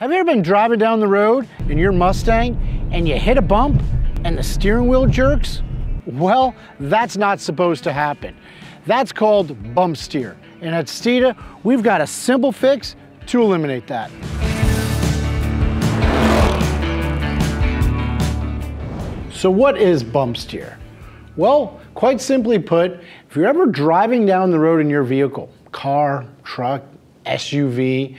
Have you ever been driving down the road in your Mustang and you hit a bump and the steering wheel jerks? Well, that's not supposed to happen. That's called bump steer. And at Steeda, we've got a simple fix to eliminate that. So what is bump steer? Well, quite simply put, if you're ever driving down the road in your vehicle, car, truck, SUV,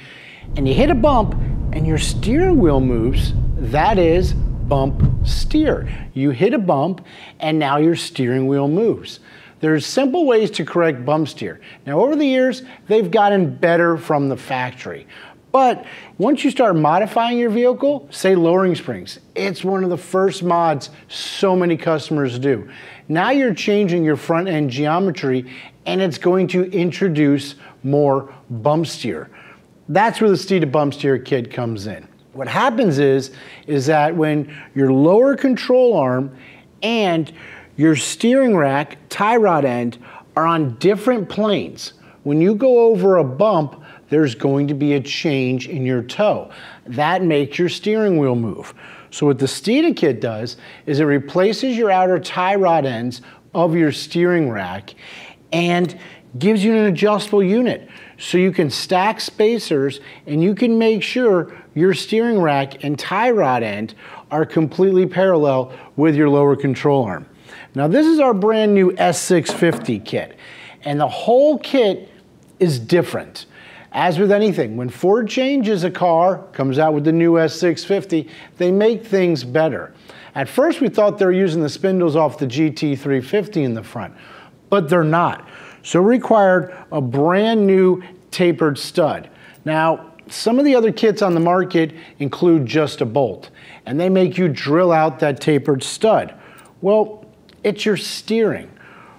and you hit a bump and your steering wheel moves, that is bump steer. You hit a bump and now your steering wheel moves. There's simple ways to correct bump steer. Now over the years, they've gotten better from the factory. But once you start modifying your vehicle, say lowering springs, it's one of the first mods so many customers do. Now you're changing your front end geometry and it's going to introduce more bump steer. That's where the Steeda bump steer kit comes in. What happens is, is that when your lower control arm and your steering rack tie rod end are on different planes, when you go over a bump, there's going to be a change in your toe. That makes your steering wheel move. So what the Steeda kit does is it replaces your outer tie rod ends of your steering rack and gives you an adjustable unit. So you can stack spacers and you can make sure your steering rack and tie rod end are completely parallel with your lower control arm. Now this is our brand new S650 kit and the whole kit is different. As with anything, when Ford changes a car, comes out with the new S650, they make things better. At first we thought they were using the spindles off the GT350 in the front, but they're not. So required a brand new tapered stud. Now, some of the other kits on the market include just a bolt, and they make you drill out that tapered stud. Well, it's your steering.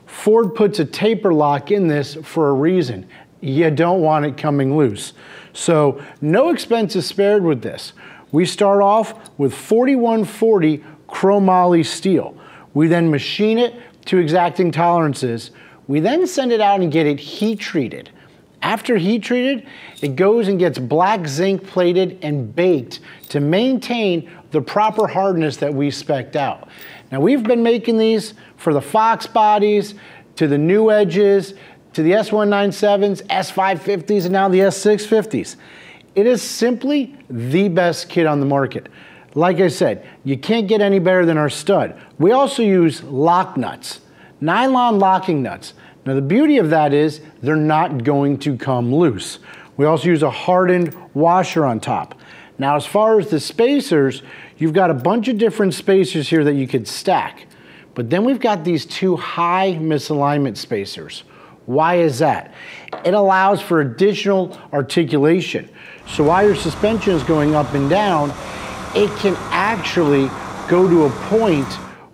Ford puts a taper lock in this for a reason. You don't want it coming loose. So no expense is spared with this. We start off with 4140 chromoly steel. We then machine it to exacting tolerances. We then send it out and get it heat treated. After heat treated, it goes and gets black zinc plated and baked to maintain the proper hardness that we spec'd out. Now we've been making these for the Fox bodies, to the new edges, to the S197s, S550s, and now the S650s. It is simply the best kit on the market. Like I said, you can't get any better than our stud. We also use lock nuts, nylon locking nuts. Now the beauty of that is they're not going to come loose. We also use a hardened washer on top. Now as far as the spacers, you've got a bunch of different spacers here that you could stack. But then we've got these two high misalignment spacers. Why is that? It allows for additional articulation. So while your suspension is going up and down, it can actually go to a point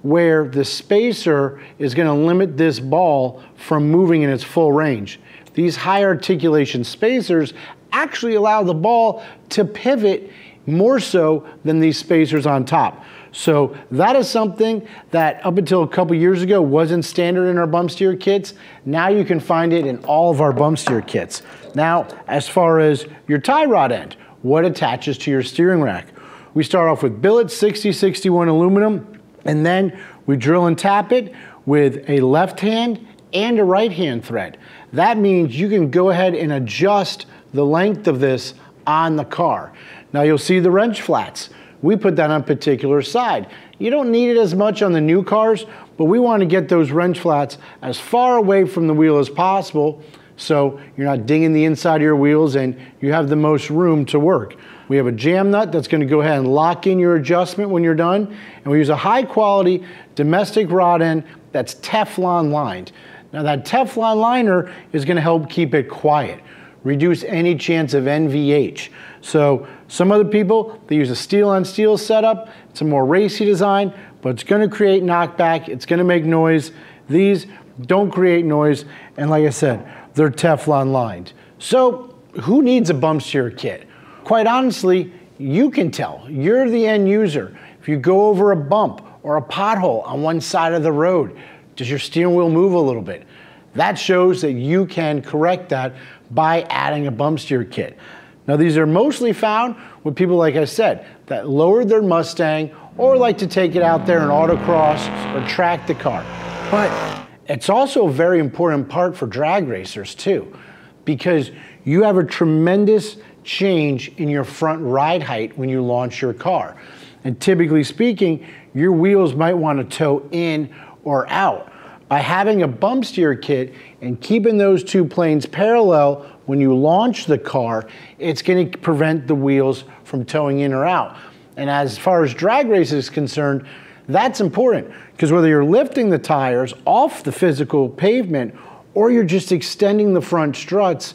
where the spacer is going to limit this ball from moving in its full range. These high articulation spacers actually allow the ball to pivot more so than these spacers on top. So that is something that up until a couple years ago wasn't standard in our bump steer kits. Now you can find it in all of our bump steer kits. Now, as far as your tie rod end, what attaches to your steering rack? We start off with billet 6061 aluminum and then we drill and tap it with a left hand and a right hand thread. That means you can go ahead and adjust the length of this on the car. Now you'll see the wrench flats. We put that on a particular side. You don't need it as much on the new cars, but we want to get those wrench flats as far away from the wheel as possible so you're not dinging the inside of your wheels and you have the most room to work. We have a jam nut that's going to go ahead and lock in your adjustment when you're done. And we use a high quality domestic rod end that's Teflon lined. Now that Teflon liner is going to help keep it quiet, reduce any chance of NVH. So some other people, they use a steel on steel setup. It's a more racy design, but it's going to create knockback. It's going to make noise. These don't create noise. And like I said, they're Teflon lined. So who needs a bump steer kit? Quite honestly, you can tell. You're the end user. If you go over a bump or a pothole on one side of the road, does your steering wheel move a little bit? That shows that you can correct that by adding a bump steer kit. Now these are mostly found with people, like I said, that lowered their Mustang or like to take it out there and autocross or track the car. But it's also a very important part for drag racers too, because you have a tremendous change in your front ride height when you launch your car. And typically speaking, your wheels might want to toe in or out. By having a bump steer kit and keeping those two planes parallel when you launch the car, it's going to prevent the wheels from toeing in or out. And as far as drag race is concerned, that's important because whether you're lifting the tires off the physical pavement or you're just extending the front struts,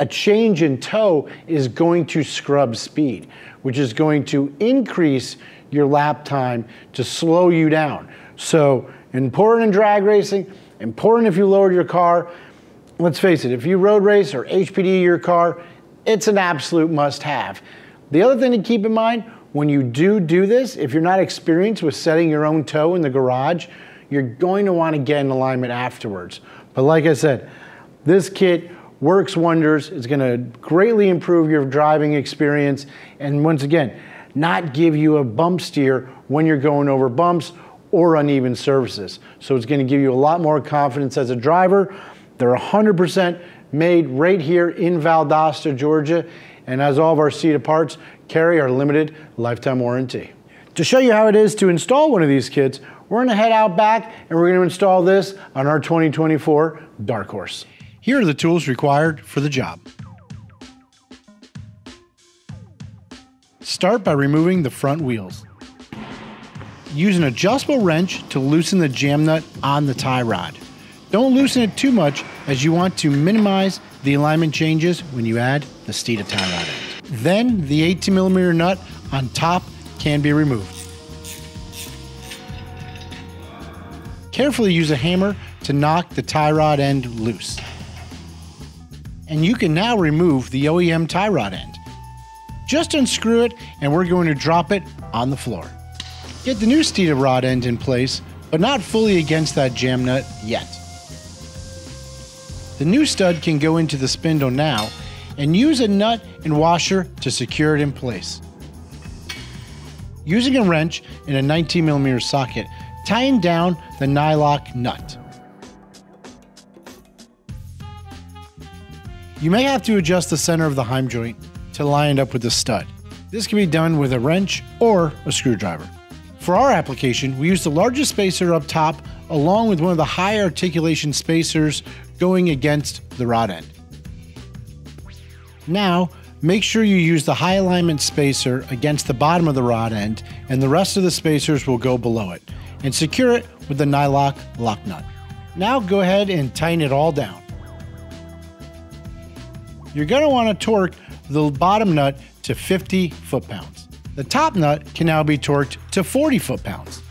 a change in toe is going to scrub speed, which is going to increase your lap time to slow you down. So important in drag racing, important if you lowered your car. Let's face it, if you road race or HPD your car, it's an absolute must have. The other thing to keep in mind, when you do do this, if you're not experienced with setting your own toe in the garage, you're going to want to get in alignment afterwards. But like I said, this kit works wonders. It's going to greatly improve your driving experience. And once again, not give you a bump steer when you're going over bumps or uneven surfaces. So it's going to give you a lot more confidence as a driver. They're 100% made right here in Valdosta, Georgia. And as all of our Steeda parts, carry our limited lifetime warranty. To show you how it is to install one of these kits, we're gonna head out back and we're gonna install this on our 2024 Dark Horse. Here are the tools required for the job. Start by removing the front wheels. Use an adjustable wrench to loosen the jam nut on the tie rod. Don't loosen it too much as you want to minimize the alignment changes when you add the Steeda tie rod end. Then the 18 millimeter nut on top can be removed. Carefully use a hammer to knock the tie rod end loose. And you can now remove the OEM tie rod end. Just unscrew it and we're going to drop it on the floor. Get the new Steeda rod end in place, but not fully against that jam nut yet. The new stud can go into the spindle now and use a nut and washer to secure it in place. Using a wrench in a 19mm socket, tying down the nylock nut. You may have to adjust the center of the heim joint to line it up with the stud. This can be done with a wrench or a screwdriver. For our application, we use the largest spacer up top along with one of the high articulation spacers going against the rod end. Now, make sure you use the high alignment spacer against the bottom of the rod end and the rest of the spacers will go below it and secure it with the nylock lock nut. Now go ahead and tighten it all down. You're going to want to torque the bottom nut to 50 foot-pounds. The top nut can now be torqued to 40 foot-pounds.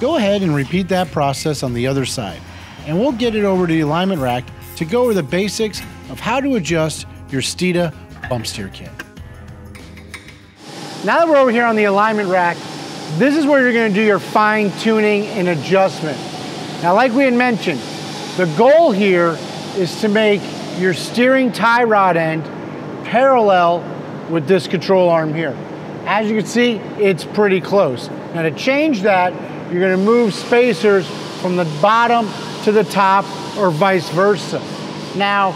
Go ahead and repeat that process on the other side, and we'll get it over to the alignment rack to go over the basics of how to adjust your Steeda bump steer kit. Now that we're over here on the alignment rack, this is where you're gonna do your fine tuning and adjustment. Now, like we had mentioned, the goal here is to make your steering tie rod end parallel with this control arm here. As you can see, it's pretty close. Now to change that, you're gonna move spacers from the bottom to the top or vice versa. Now,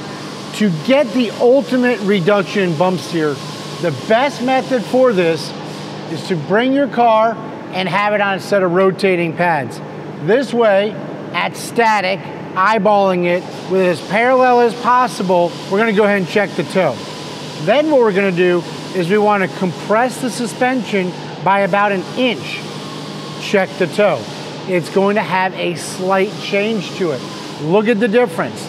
to get the ultimate reduction in bump steer, the best method for this is to bring your car and have it on a set of rotating pads. This way, at static, eyeballing it with as parallel as possible, we're gonna go ahead and check the toe. Then what we're gonna do is we want to compress the suspension by about an inch. Check the toe. It's going to have a slight change to it. Look at the difference.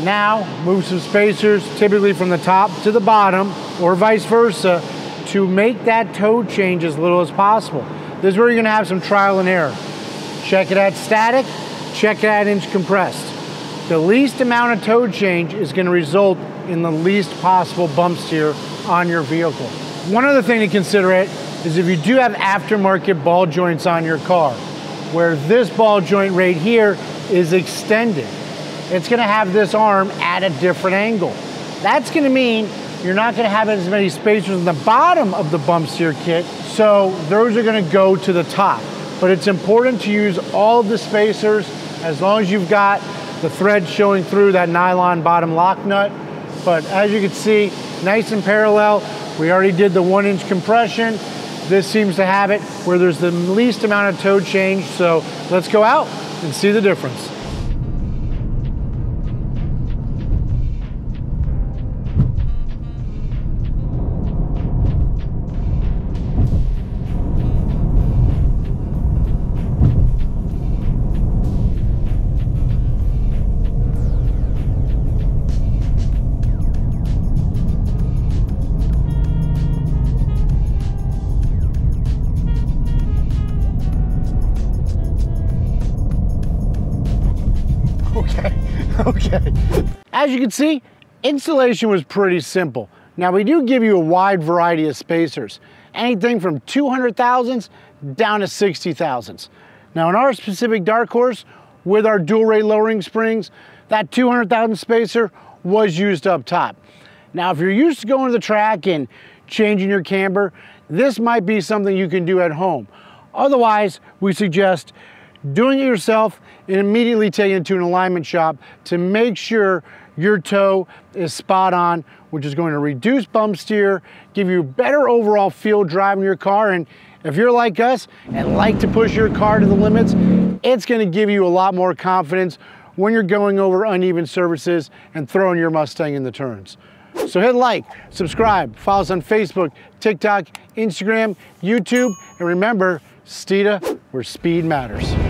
Now, move some spacers, typically from the top to the bottom, or vice versa, to make that toe change as little as possible. This is where you're gonna have some trial and error. Check it at static, check it at inch compressed. The least amount of toe change is gonna result in the least possible bump steer on your vehicle. One other thing to consider it is if you do have aftermarket ball joints on your car, where this ball joint right here is extended. It's gonna have this arm at a different angle. That's gonna mean you're not gonna have as many spacers in the bottom of the bump steer kit, so those are gonna go to the top. But it's important to use all the spacers as long as you've got the thread showing through that nylon bottom lock nut. But as you can see, nice and parallel. We already did the one inch compression. This seems to have it where there's the least amount of toe change. So let's go out and see the difference. As you can see, installation was pretty simple. Now we do give you a wide variety of spacers, anything from 200 thousandths down to 60 thousandths. Now in our specific Dark Horse, with our dual rate lowering springs, that 200 thousand spacer was used up top. Now if you're used to going to the track and changing your camber, this might be something you can do at home. Otherwise, we suggest doing it yourself and immediately taking it to an alignment shop to make sure your toe is spot on, which is going to reduce bump steer, give you better overall feel driving your car. And if you're like us and like to push your car to the limits, it's gonna give you a lot more confidence when you're going over uneven surfaces and throwing your Mustang in the turns. So hit like, subscribe, follow us on Facebook, TikTok, Instagram, YouTube, and remember, Steeda, where speed matters.